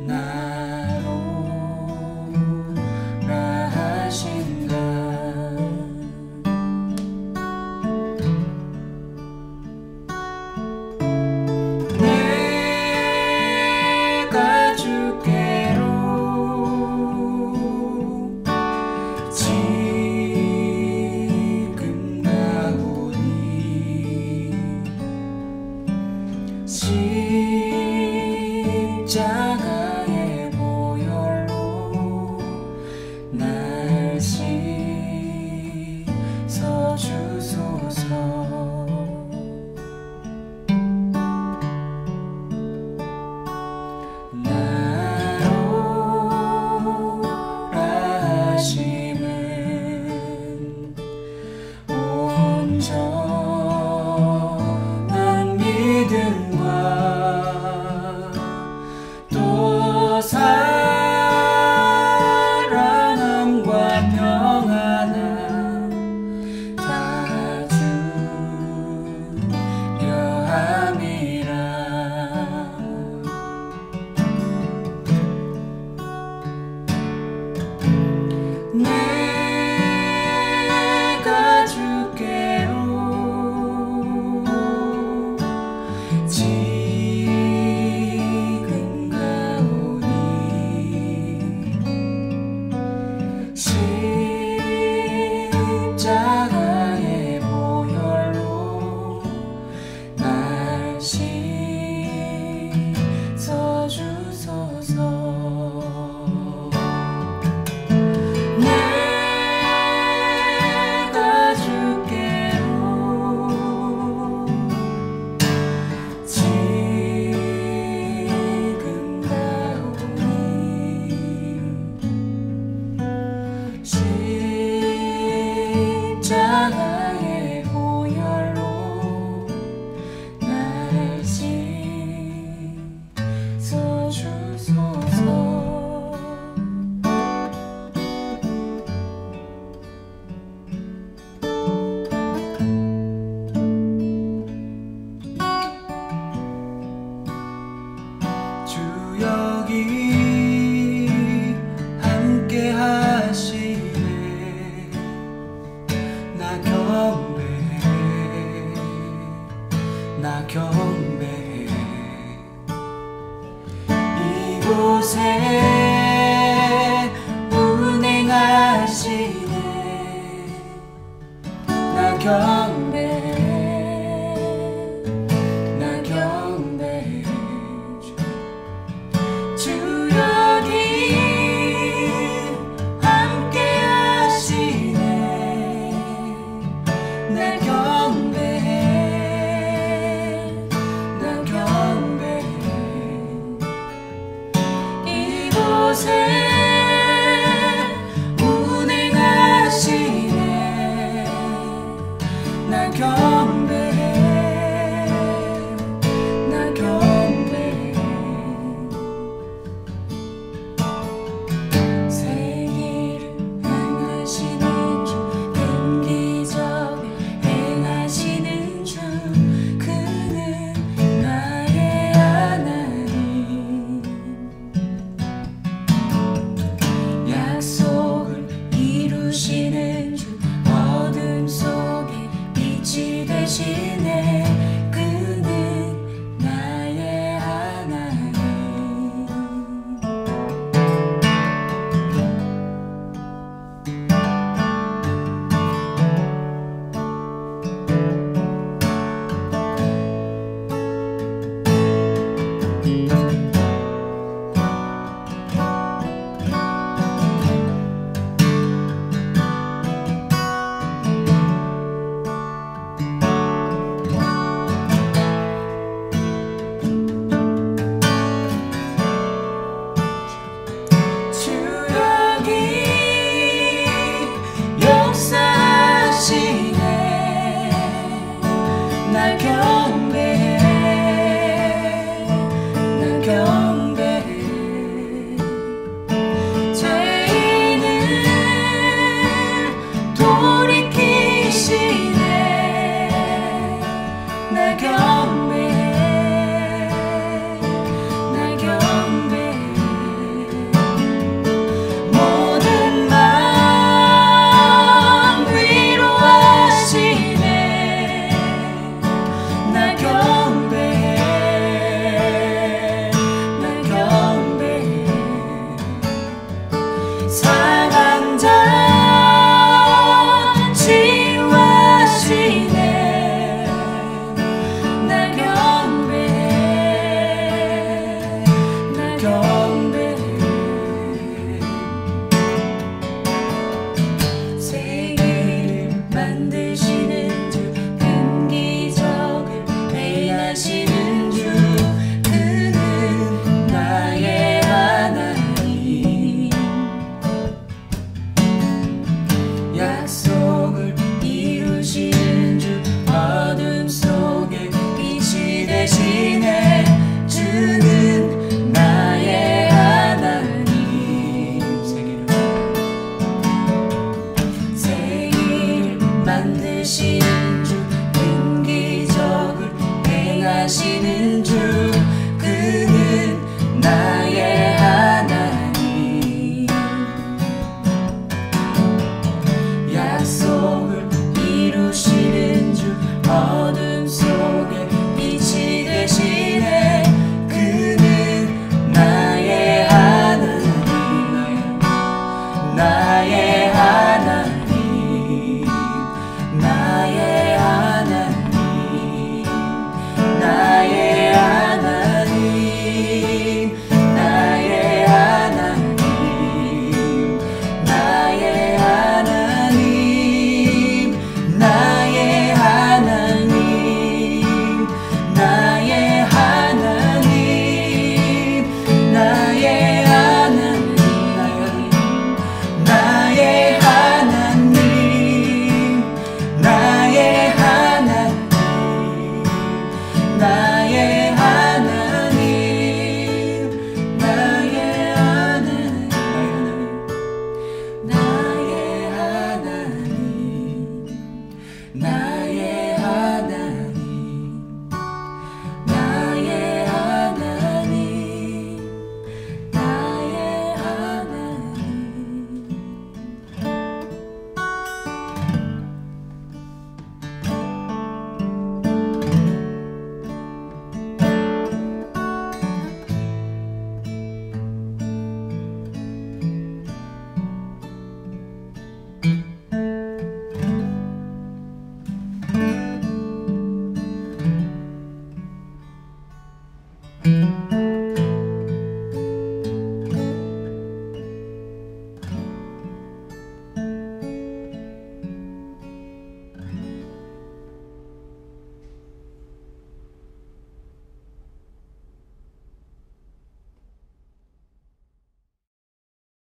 night. come